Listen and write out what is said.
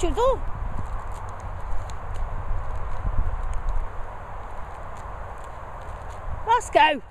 chisel. Let's go.